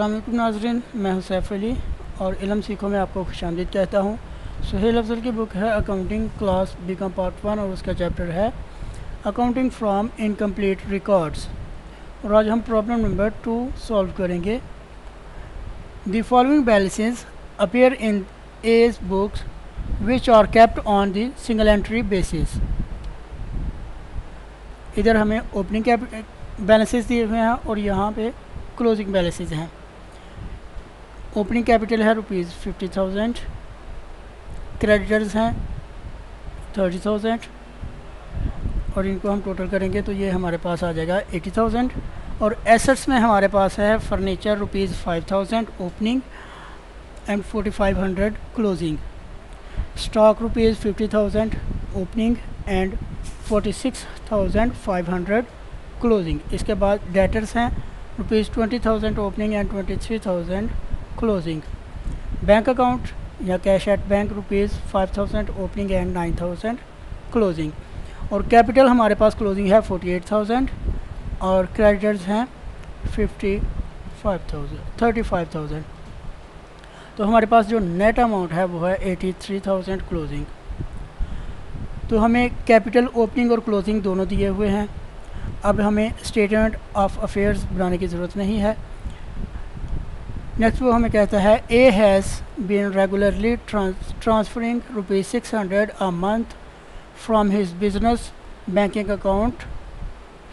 नाजरीन, मैं हूँ सैफ अली और इलम सीखो में आपको खुश आमदीद कहता हूँ। सुहेल अफजल की बुक है accounting class BCom part one और उसका चैप्टर है अकाउंटिंग फ्रॉम इनकम्प्लीट रिकॉर्ड्स और आज हम प्रॉब्लम नंबर टू सॉल्व करेंगे। The following balances appear in A's books which are kept on the single entry basis इधर हमें ओपनिंग बैलेंसेस दिए हुए हैं और यहाँ पे क्लोजिंग बैलेंसेज हैं। ओपनिंग कैपिटल है रुपीज़ फिफ्टी थाउज़ेंड, क्रेडिटर्स हैं थर्टी थाउज़ेंड, और इनको हम टोटल करेंगे तो ये हमारे पास आ जाएगा एटी थाउज़ेंड, और एसेट्स में हमारे पास है furniture rupees five thousand, opening and forty five hundred, closing. Stock rupees fifty thousand, opening and forty six thousand five hundred, closing. इसके बाद डेटर्स हैं rupees twenty thousand, opening and twenty three thousand closing bank account या cash at bank rupees five thousand opening and nine thousand closing और capital हमारे पास closing है forty eight thousand और creditors हैं fifty five thousand thirty five thousand तो हमारे पास जो नेट अमाउंट है वो है एटी थ्री थाउज़ेंड क्लोजिंग तो हमें कैपिटल ओपनिंग और क्लोजिंग दोनों दिए हुए हैं। अब हमें स्टेटमेंट ऑफ़ अफेयर्स बनाने की ज़रूरत नहीं है। नेक्स्ट वो हमें कहता है A has been regularly transferring rupees six hundred a month from his business banking account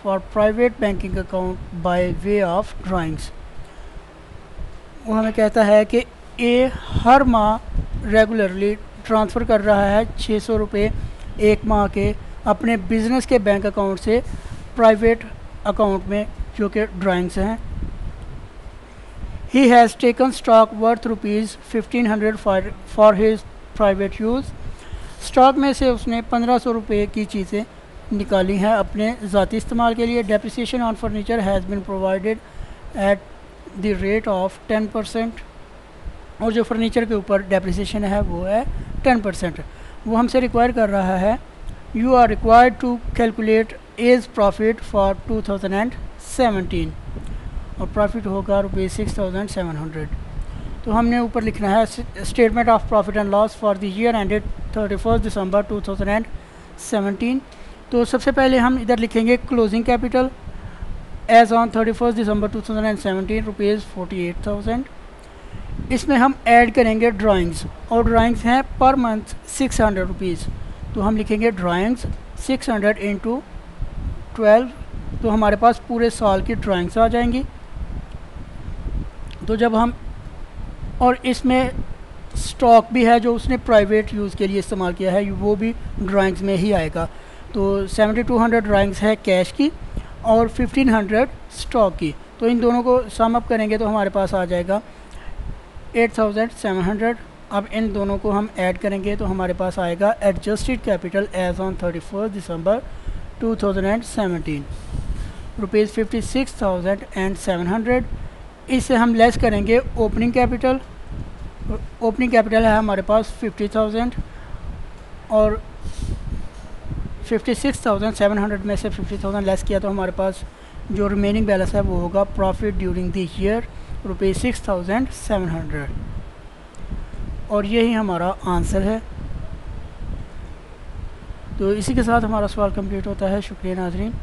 for private banking account by way of drawings वो हमें कहता है कि ए हर माह रेगुलरली ट्रांसफ़र कर रहा है छः सौ रुपये एक माह के अपने बिज़नेस के बैंक अकाउंट से प्राइवेट अकाउंट में, जो कि ड्राइंग्स हैं। He has taken stock worth rupees fifteen hundred for his private use stock में से उसने पंद्रह सौ रुपये की चीज़ें निकाली हैं अपने ज़ाती इस्तेमाल के लिए। Depreciation on furniture has been provided at the rate of ten percent और जो फर्नीचर के ऊपर डेप्रिसिएशन है, वो है टेन परसेंट वो हमसे रिक्वायर कर रहा है you are required to calculate A's profit for 2017 और प्रॉफिट होगा रुपये सिक्स थाउज़ेंड सेवन हंड्रेड तो हमने ऊपर लिखना है statement of profit and loss for the year ended thirty first December two thousand and seventeen तो सबसे पहले हम इधर लिखेंगे closing capital as on thirty first December two thousand and seventeen rupees forty eight thousand इसमें हम add करेंगे drawings और ड्राइंग्स हैं per month six hundred rupees तो हम लिखेंगे drawings six hundred into twelve तो हमारे पास पूरे साल की ड्राइंग्स आ जाएँगी। तो जब हम, और इसमें स्टॉक भी है जो उसने प्राइवेट यूज़ के लिए इस्तेमाल किया है, वो भी ड्राइंग्स में ही आएगा। तो सेवेंटी टू हंड्रेड ड्राइंग्स है कैश की और फिफ्टीन हंड्रेड स्टॉक की। तो इन दोनों को सम अप करेंगे तो हमारे पास आ जाएगा एट थाउज़ेंड सेवन हंड्रेड अब इन दोनों को हम ऐड करेंगे तो हमारे पास आएगा adjusted capital as on thirty first December 2017 rupees fifty six thousand and seven hundred इससे हम लेस करेंगे ओपनिंग कैपिटल। ओपनिंग कैपिटल है हमारे पास फिफ्टी थाउज़ेंड और fifty six thousand seven hundred में से फिफ्टी थाउज़ेंड लेस किया तो हमारे पास जो रिमेनिंग बैलेंस है वो होगा profit during the year rupees six thousand seven hundred. और यही हमारा आंसर है। तो इसी के साथ हमारा सवाल कंप्लीट होता है। शुक्रिया नाजरीन।